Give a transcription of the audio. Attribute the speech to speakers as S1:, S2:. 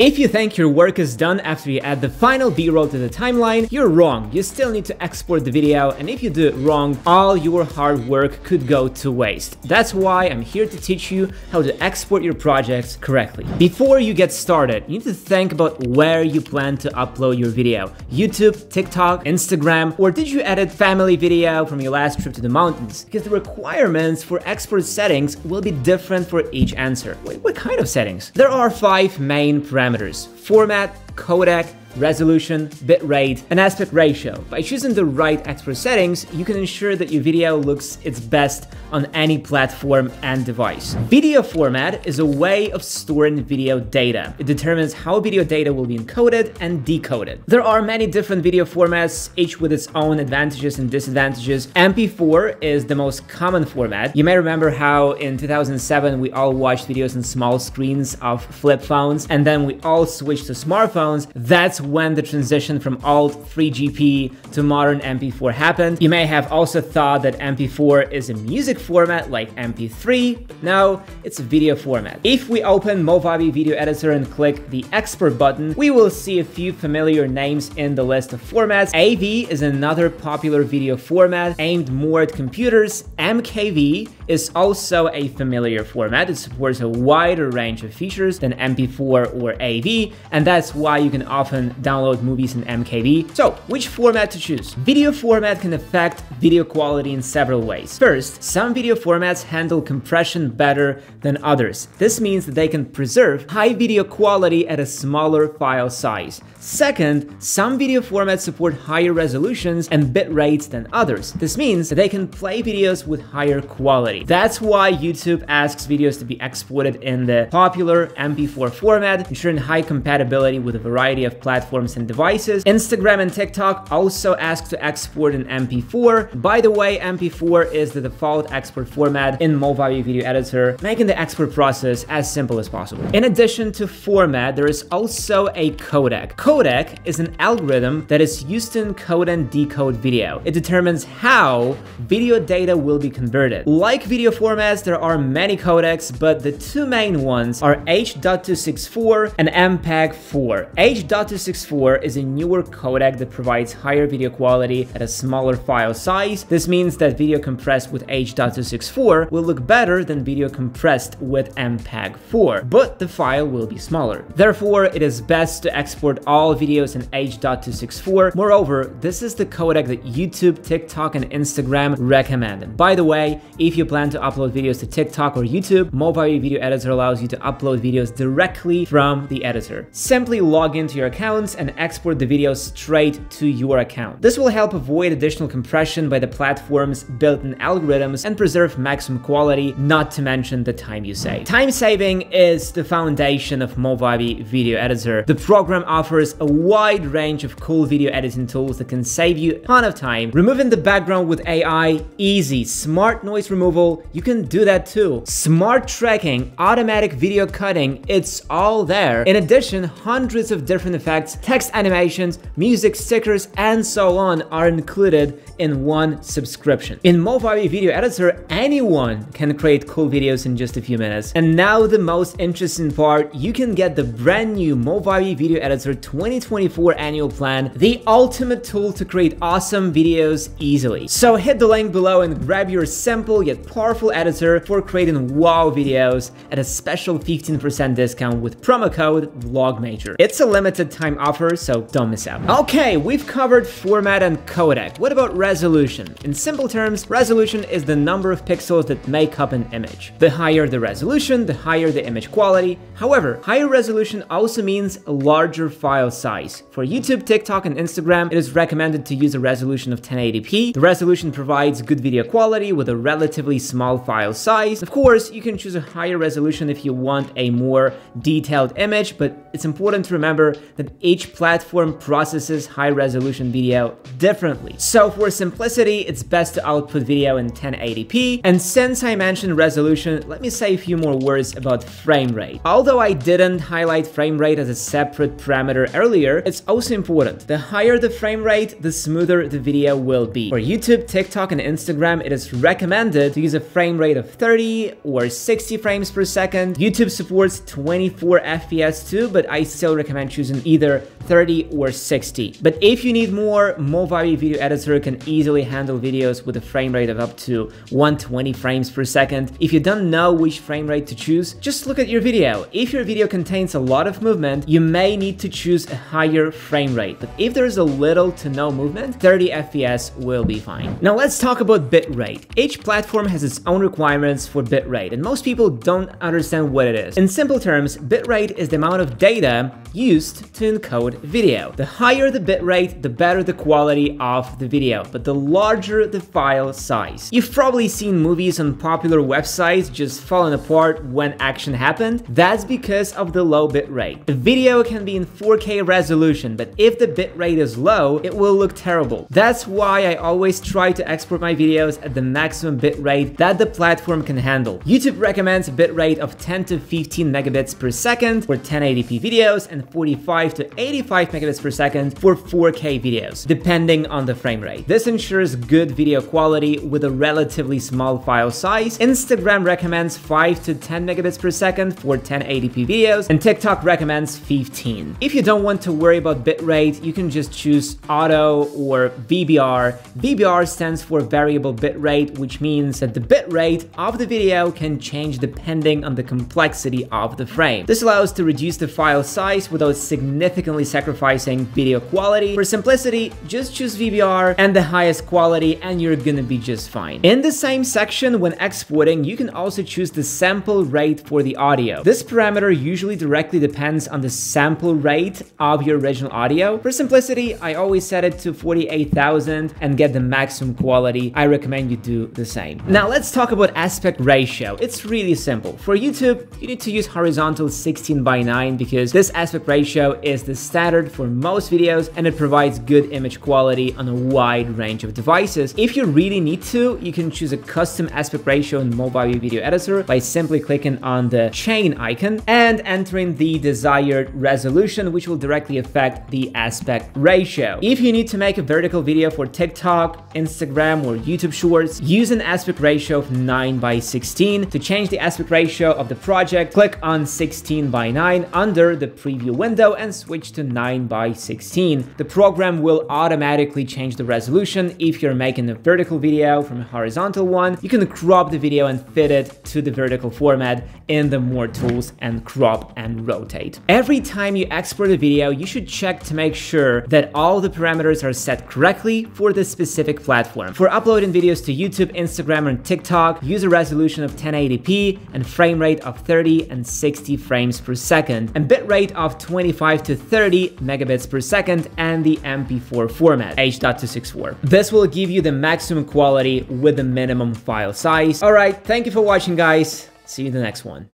S1: If you think your work is done after you add the final b-roll to the timeline, you're wrong. You still need to export the video, and if you do it wrong, all your hard work could go to waste. That's why I'm here to teach you how to export your projects correctly. Before you get started, you need to think about where you plan to upload your video. YouTube, TikTok, Instagram, or did you edit family video from your last trip to the mountains? Because the requirements for export settings will be different for each answer. Wait, what kind of settings? There are five main parameters parameters, format, codec, resolution, bitrate, and aspect ratio. By choosing the right export settings, you can ensure that your video looks its best on any platform and device. Video format is a way of storing video data. It determines how video data will be encoded and decoded. There are many different video formats, each with its own advantages and disadvantages. MP4 is the most common format. You may remember how in 2007 we all watched videos on small screens of flip phones, and then we all switched to smartphones. That's when the transition from alt 3GP to modern MP4 happened. You may have also thought that MP4 is a music format like MP3. No, it's a video format. If we open Movavi Video Editor and click the Export button, we will see a few familiar names in the list of formats. AVI is another popular video format aimed more at computers. MKV is also a familiar format. It supports a wider range of features than MP4 or AVI, and that's why you can often download movies in MKV. So, which format to choose? Video format can affect video quality in several ways. First, some video formats handle compression better than others. This means that they can preserve high video quality at a smaller file size. Second, some video formats support higher resolutions and bit rates than others. This means that they can play videos with higher quality. That's why YouTube asks videos to be exported in the popular MP4 format, ensuring high compatibility with a variety of platforms and devices. Instagram and TikTok also ask to export in MP4. By the way, MP4 is the default export format in Movavi Video Editor, making the export process as simple as possible. In addition to format, there is also a codec. Codec is an algorithm that is used to encode and decode video. It determines how video data will be converted. Like video formats, there are many codecs, but the two main ones are H.264 and MPEG-4. H.264 is a newer codec that provides higher video quality at a smaller file size. This means that video compressed with H.264 will look better than video compressed with MPEG-4, but the file will be smaller. Therefore, it is best to export all videos in H.264. Moreover, this is the codec that YouTube, TikTok, and Instagram recommend. By the way, if you plan to upload videos to TikTok or YouTube, Movavi Video Editor allows you to upload videos directly from the editor. Simply log into your and export the video straight to your account. This will help avoid additional compression by the platform's built-in algorithms and preserve maximum quality, not to mention the time you save. Time saving is the foundation of Movavi Video Editor. The program offers a wide range of cool video editing tools that can save you a ton of time. Removing the background with AI, easy. Smart noise removal, you can do that too. Smart tracking, automatic video cutting, it's all there. In addition, hundreds of different effects, text animations, music, stickers, and so on are included in one subscription. In Movavi Video Editor, anyone can create cool videos in just a few minutes. And now the most interesting part, you can get the brand new Movavi Video Editor 2024 annual plan, the ultimate tool to create awesome videos easily. So hit the link below and grab your simple yet powerful editor for creating wow videos at a special 15% discount with promo code VLOGMAJOR. It's a limited time offer, so don't miss out. Okay, we've covered format and codec. What about resolution? In simple terms, resolution is the number of pixels that make up an image. The higher the resolution, the higher the image quality. However, higher resolution also means a larger file size. For YouTube, TikTok, and Instagram, it is recommended to use a resolution of 1080p. The resolution provides good video quality with a relatively small file size. Of course, you can choose a higher resolution if you want a more detailed image, but it's important to remember that each platform processes high resolution video differently. So for simplicity, it's best to output video in 1080p. And since I mentioned resolution, let me say a few more words about frame rate. Although I didn't highlight frame rate as a separate parameter earlier, it's also important. The higher the frame rate, the smoother the video will be. For YouTube, TikTok, and Instagram, it is recommended to use a frame rate of 30 or 60 frames per second. YouTube supports 24 FPS too, but I still recommend choosing either 30 or 60. But if you need more, Movavi Video Editor can easily handle videos with a frame rate of up to 120 frames per second. If you don't know which frame rate to choose, just look at your video. If your video contains a lot of movement, you may need to choose a higher frame rate. But if there's a little to no movement, 30 FPS will be fine. Now let's talk about bitrate. Each platform has its own requirements for bitrate, and most people don't understand what it is. In simple terms, bitrate is the amount of data used to encode video. The higher the bitrate, the better the quality of the video, but the larger the file size. You've probably seen movies on popular websites just falling apart when action happened. That's because of the low bitrate. The video can be in 4K resolution, but if the bitrate is low, it will look terrible. That's why I always try to export my videos at the maximum bitrate that the platform can handle. YouTube recommends a bitrate of 10 to 15 megabits per second for 1080p videos and 45 to 85 megabits per second for 4K videos, depending on the frame rate. This ensures good video quality with a relatively small file size. Instagram recommends 5 to 10 megabits per second for 1080p videos, and TikTok recommends 15. If you don't want to worry about bitrate, you can just choose auto or VBR. VBR stands for variable bitrate, which means that the bitrate of the video can change depending on the complexity of the frame. This allows to reduce the file size without significantly sacrificing video quality. For simplicity, just choose VBR and the highest quality and you're gonna be just fine. In the same section, when exporting, you can also choose the sample rate for the audio. This parameter usually directly depends on the sample rate of your original audio. For simplicity, I always set it to 48,000 and get the maximum quality. I recommend you do the same. Now let's talk about aspect ratio. It's really simple. For YouTube, you need to use horizontal 16 by 9 because this aspect ratio is the standard for most videos and it provides good image quality on a wide range of devices. If you really need to, you can choose a custom aspect ratio in Movavi Video Editor by simply clicking on the chain icon and entering the desired resolution, which will directly affect the aspect ratio. If you need to make a vertical video for TikTok, Instagram, or YouTube Shorts, use an aspect ratio of 9 by 16. To change the aspect ratio of the project, click on 16 by 9 under the preview window and switch to 9 by 16. The program will automatically change the resolution. If you're making a vertical video from a horizontal one, you can crop the video and fit it to the vertical format in the more tools and crop and rotate. Every time you export a video, you should check to make sure that all the parameters are set correctly for the specific platform. For uploading videos to YouTube, Instagram, and TikTok, use a resolution of 1080p and frame rate of 30 and 60 frames per second, and bitrate of 25 to 30 megabits per second and the MP4 format, H.264. This will give you the maximum quality with the minimum file size. Alright, thank you for watching guys, see you in the next one.